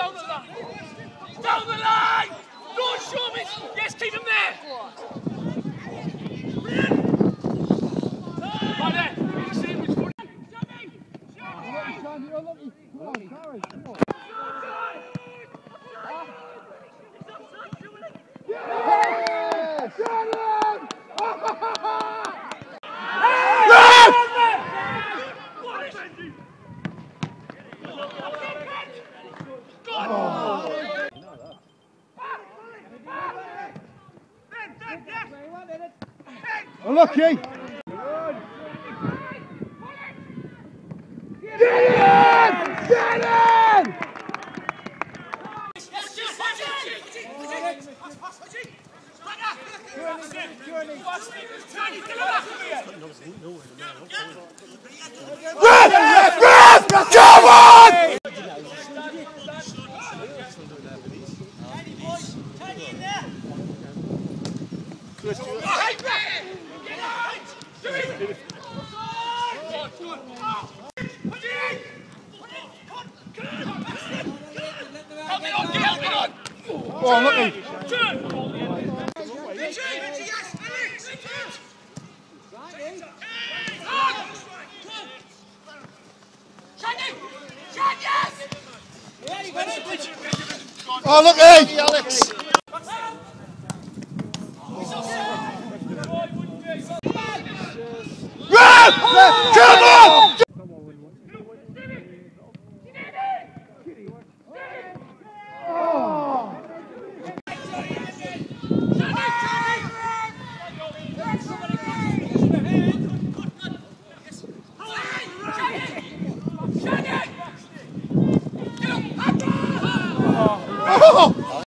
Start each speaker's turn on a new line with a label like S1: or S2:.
S1: down the line. Down the line. Don't show me. Yes, keep him there. See him, it's good.
S2: Unlucky. Come
S1: Help me on, get help me on.
S2: Oh, unlucky.
S1: Turn.
S2: Oh, unlucky. Alex. Oh!